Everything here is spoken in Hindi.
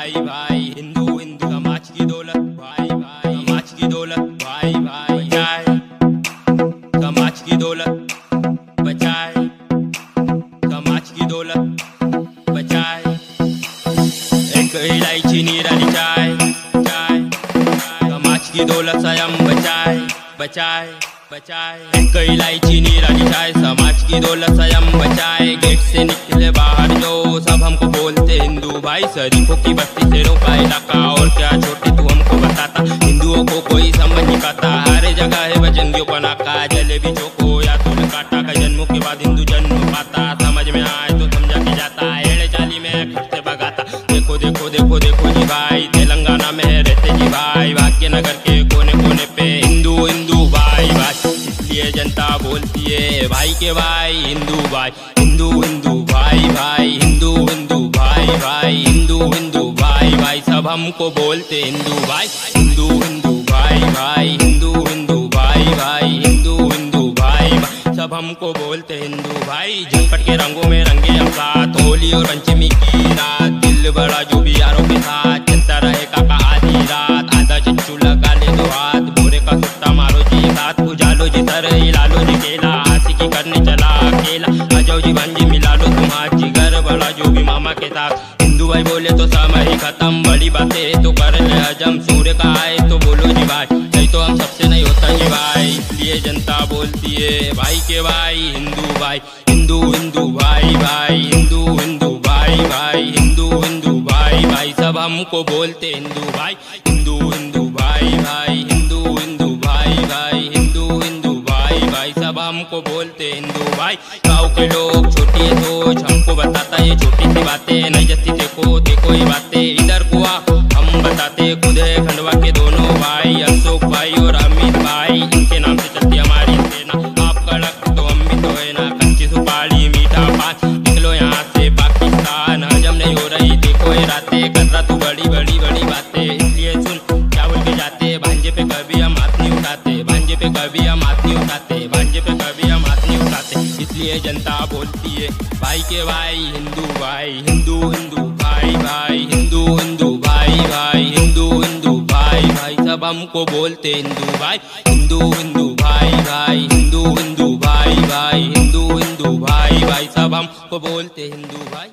भाई भाई, हिंदू हिंदू, समाज की दौलत, भाई भाई, समाज की दौलत, भाई भाई, बचाए। समाज की दौलत, बचाए। समाज की दौलत, बचाए। एक इलायची निराली चाय चाय। समाज की दौलत स्वयं बचाए बचाए बचाए। एक इलायची निराली चाय, समाज की दौलत स्वयं बचाए हिंदू भाई, शरीफों की बस्ती से रोका इलाका। और क्या छोटे तू हमको बताता? हिंदुओं को कोई समझ नहीं पाता। हर जगह है बजंगियों का नाका। जलेबी चौको या तो काटा? का जन्मों के बाद हिंदू जन्म पाता। समझ में आए तो समझा के जाता। एड़े चाली में खर्चे भगाता। देखो देखो देखो देखो जी भाई, तेलंगाना में रहते जी भाई। भाग्यनगर के भाई के भाई, हिंदू भाई, हिंदू हिंदू भाई भाई, हिंदू हिंदू भाई भाई, हिंदू हिंदू भाई भाई, सब हमको बोलते हिंदू भाई, हिंदू हिंदू भाई भाई, हिंदू हिंदू भाई भाई, हिंदू हिंदू भाई भाई, सब हमको बोलते हिंदू भाई झटपट के रंगों में रंगे हम साथ होली और पंचमी की रात दिल बड़ा जो यारों के साथ आशिकी करने चला अकेला। आ जाओ जी भांजी मिला लो तुम आज जिगर बड़ा जो भी मामा के साथ। हिंदू भाई बोले तो समय खत्म, बड़ी बातें तो कर ले हजम। सूर्य का आए तो बोलो जी भाई, नहीं तो हम सबसे नहीं होता जी भाई। इसलिए जनता बोलती है, भाई के भाई, हिंदू भाई, हिंदू हिंदू भाई भाई, हिंदू हिंदू भाई भाई, हिंदू हिंदू भाई भाई। सब हमको बोलते हिंदू भाई, हिंदू हिंदू भाई भाई। हमको बोलते हिंदू भाई। गाँव के लोग छोटी सोच हमको बताता ये छोटी सी बातें। नहीं जस्ती देखो देखो ये बातें। इधर कुआ, हम बताते, खुद है खंडवा के कभी हम हाथ नहीं उठाते, इसलिए जनता बोलती है, भाई के भाई, हिंदू भाई, हिंदू हिंदू भाई भाई, हिंदू हिंदू भाई भाई, हिंदू हिंदू भाई भाई, सब हमको बोलते हिंदू भाई, हिंदू हिंदू भाई भाई, हिंदू हिंदू भाई भाई, हिंदू हिंदू भाई भाई, सब हमको बोलते हिंदू भाई।